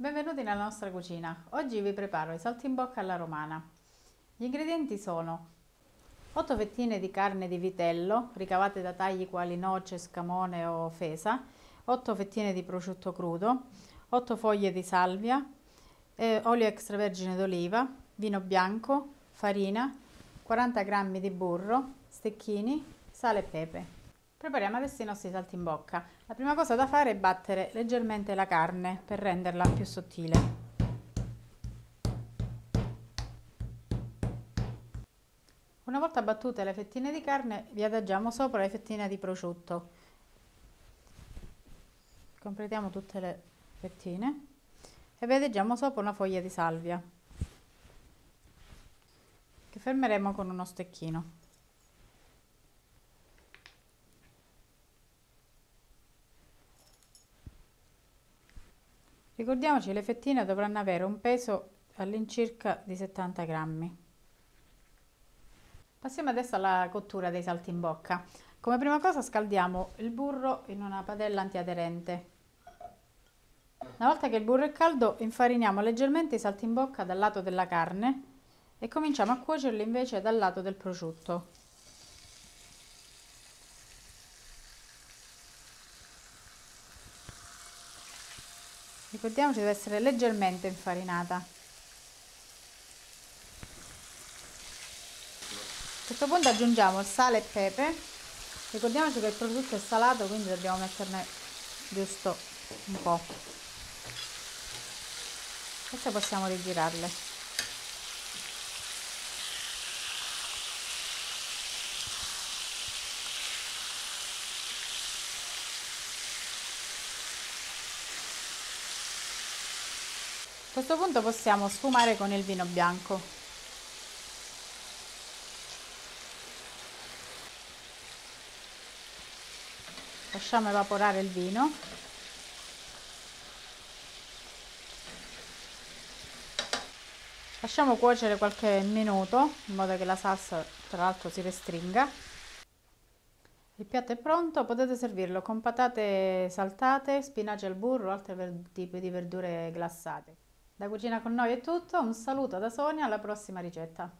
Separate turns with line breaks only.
Benvenuti nella nostra cucina. Oggi vi preparo i saltimbocca alla romana. Gli ingredienti sono 8 fettine di carne di vitello ricavate da tagli quali noce, scamone o fesa, 8 fettine di prosciutto crudo, 8 foglie di salvia, eh, olio extravergine d'oliva, vino bianco, farina, 40 g di burro, stecchini, sale e pepe. Prepariamo adesso i nostri saltimbocca. La prima cosa da fare è battere leggermente la carne per renderla più sottile. Una volta battute le fettine di carne vi adagiamo sopra le fettine di prosciutto. Completiamo tutte le fettine e vi adagiamo sopra una foglia di salvia che fermeremo con uno stecchino. Ricordiamoci le fettine dovranno avere un peso all'incirca di 70 grammi. Passiamo adesso alla cottura dei saltimbocca. Come prima cosa scaldiamo il burro in una padella antiaderente. Una volta che il burro è caldo infariniamo leggermente i saltimbocca dal lato della carne e cominciamo a cuocerli invece dal lato del prosciutto. Ricordiamoci deve essere leggermente infarinata. A questo punto aggiungiamo il sale e pepe. Ricordiamoci che il prosciutto è salato quindi dobbiamo metterne giusto un po' adesso possiamo rigirarle A questo punto possiamo sfumare con il vino bianco. Lasciamo evaporare il vino. Lasciamo cuocere qualche minuto in modo che la salsa tra l'altro si restringa. Il piatto è pronto, potete servirlo con patate saltate, spinaci al burro o altri tipi di verdure glassate. Da Cucina con noi è tutto, un saluto da Sonia, alla prossima ricetta.